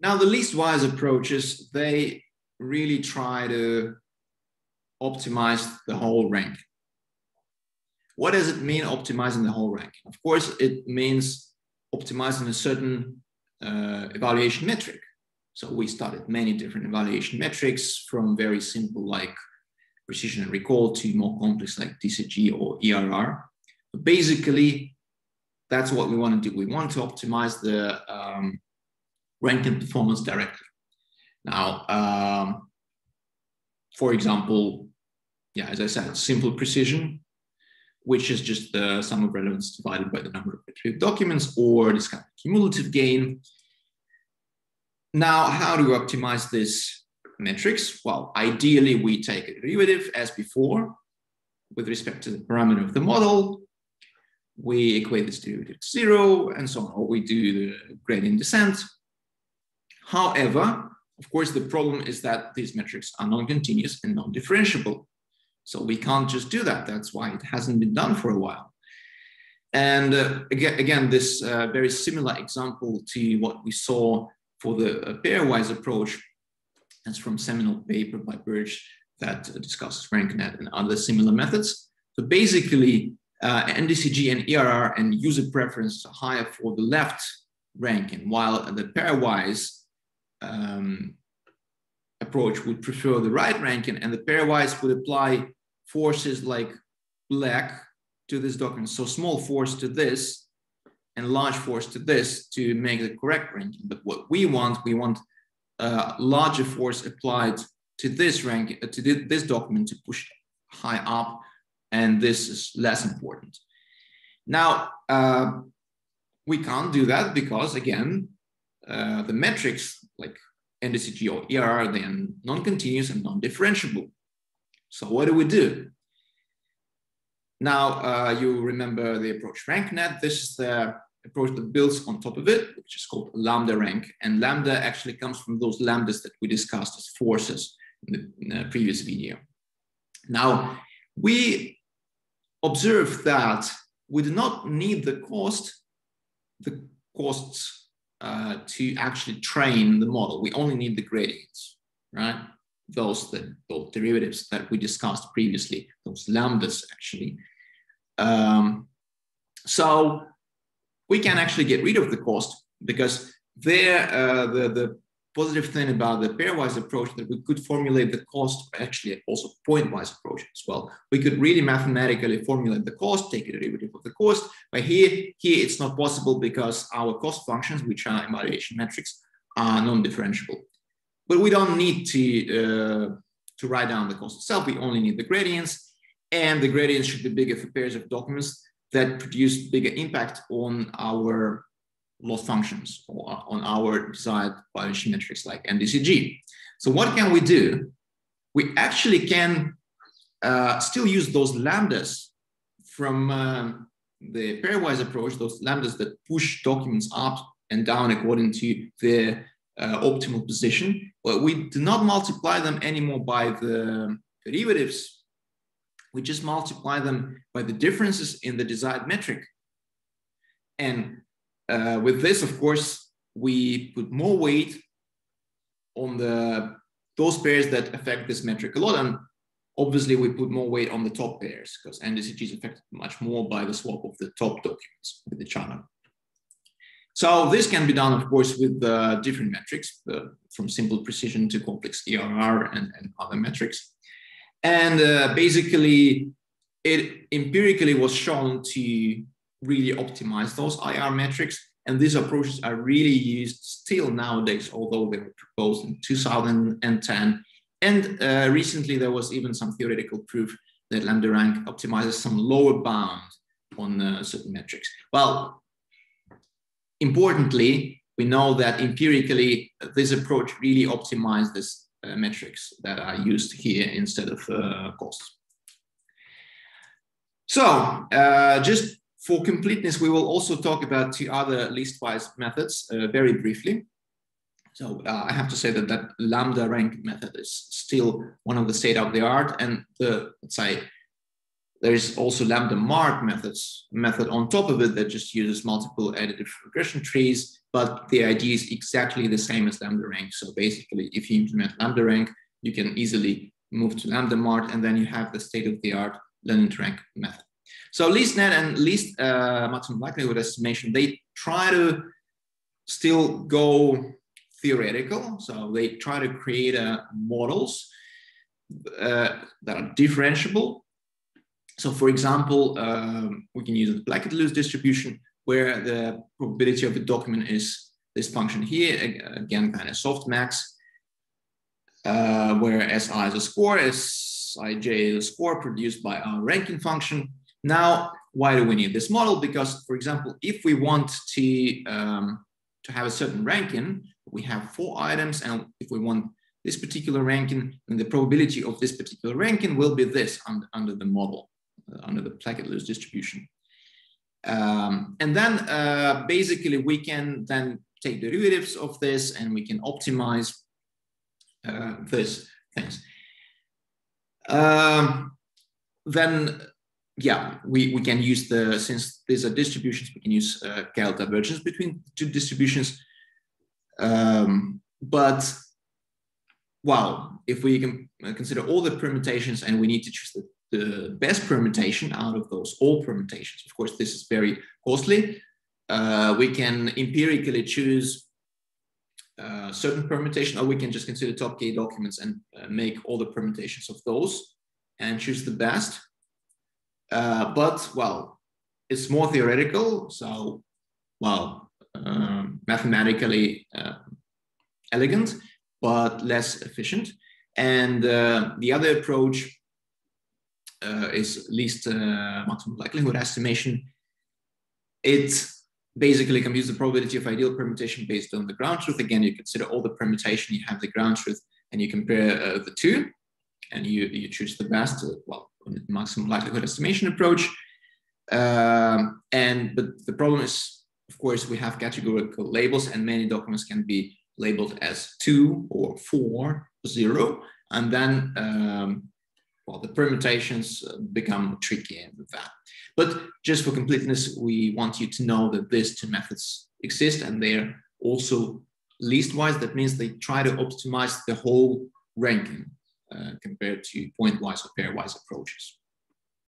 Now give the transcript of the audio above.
Now, the list-wise approaches, they really try to optimize the whole rank. What does it mean optimizing the whole rank? Of course, it means optimizing a certain uh, evaluation metric. So we studied many different evaluation metrics from very simple like precision and recall to more complex like DCG or ERR. But basically, that's what we want to do. We want to optimize the um, ranking performance directly. Now, um, for example, yeah, as I said, simple precision, which is just the sum of relevance divided by the number of retrieved documents or this kind of cumulative gain. Now, how do we optimize this metrics? Well, ideally, we take a derivative as before with respect to the parameter of the model. We equate this derivative to zero and so on, or we do the gradient descent. However, of course, the problem is that these metrics are non-continuous and non-differentiable. So we can't just do that. That's why it hasn't been done for a while. And uh, again, again, this uh, very similar example to what we saw for the uh, pairwise approach, that's from seminal paper by Burges that discusses RankNet and other similar methods. So basically, uh, NDCG and ERR and user preference are higher for the left ranking, while the pairwise um, approach would prefer the right ranking and the pairwise would apply forces like black to this document. So small force to this and large force to this to make the correct ranking. But what we want, we want larger force applied to this rank, uh, to this document to push high up. And this is less important. Now, uh, we can't do that because again, uh, the metrics like NDCG or ERR, are non-continuous and non-differentiable. So what do we do? Now, uh, you remember the approach RankNet. This is the approach that builds on top of it, which is called lambda rank. And lambda actually comes from those lambdas that we discussed as forces in the, in the previous video. Now, we observe that we do not need the cost, the costs uh, to actually train the model. We only need the gradients, right? Those, the, those derivatives that we discussed previously, those lambdas actually. Um, so we can actually get rid of the cost because there, uh, the, the positive thing about the pairwise approach that we could formulate the cost, actually also pointwise approach as well. We could really mathematically formulate the cost, take a derivative of the cost. But here, here it's not possible because our cost functions, which are evaluation metrics, are non-differentiable. But we don't need to, uh, to write down the cost itself. We only need the gradients. And the gradients should be bigger for pairs of documents that produce bigger impact on our loss functions or on our desired biology metrics like NDCG. So what can we do? We actually can uh, still use those lambdas from um, the pairwise approach, those lambdas that push documents up and down according to their uh, optimal position, but we do not multiply them anymore by the derivatives. We just multiply them by the differences in the desired metric. And uh, with this, of course, we put more weight on the those pairs that affect this metric a lot. And obviously, we put more weight on the top pairs because NDCG is affected much more by the swap of the top documents with the channel. So this can be done, of course, with uh, different metrics, uh, from simple precision to complex ERR and, and other metrics. And uh, basically, it empirically was shown to really optimize those IR metrics. And these approaches are really used still nowadays, although they were proposed in 2010. And uh, recently, there was even some theoretical proof that lambda rank optimizes some lower bound on uh, certain metrics. Well, importantly, we know that empirically, this approach really optimizes uh, metrics that are used here instead of uh, costs. So uh, just for completeness, we will also talk about two other listwise methods uh, very briefly. So uh, I have to say that that lambda rank method is still one of the state of the art, and the let's say there is also lambda mart methods method on top of it that just uses multiple additive regression trees but the idea is exactly the same as lambda rank. So basically, if you implement lambda rank, you can easily move to lambda mart, and then you have the state-of-the-art learning rank method. So ListNet and list uh, maximum likelihood estimation, they try to still go theoretical. So they try to create uh, models uh, that are differentiable. So for example, um, we can use the Plackett-Luce distribution where the probability of a document is this function here, again, kind of softmax, uh, where SI is a score, Sij is a score produced by our ranking function. Now, why do we need this model? Because, for example, if we want to, um, to have a certain ranking, we have four items, and if we want this particular ranking, then the probability of this particular ranking will be this under, under the model, uh, under the Plackett-Luce distribution. Um, and then uh, basically we can then take derivatives of this and we can optimize uh, this things. Um, then, yeah, we, we can use the, since these are distributions, we can use uh, KL divergence between two distributions. Um, but, well, if we can consider all the permutations and we need to choose the the best permutation out of those all permutations. Of course, this is very costly. Uh, we can empirically choose uh, certain permutation, or we can just consider top K documents and uh, make all the permutations of those and choose the best. Uh, but, well, it's more theoretical. So, well, um, mathematically uh, elegant, but less efficient. And uh, the other approach uh, is list uh, maximum likelihood estimation. It basically computes the probability of ideal permutation based on the ground truth. Again, you consider all the permutation, you have the ground truth, and you compare the two, and you, you choose the best, well, maximum likelihood estimation approach. Um, and but the problem is, of course, we have categorical labels, and many documents can be labeled as two or four, zero, and then um, well, the permutations become tricky with that. But just for completeness, we want you to know that these two methods exist and they're also listwise. That means they try to optimize the whole ranking Uh, compared to pointwise or pairwise approaches.